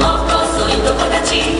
も細い友達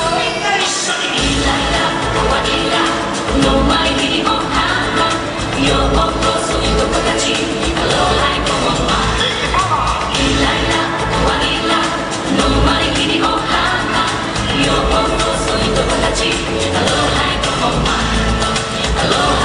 hello, Aloha,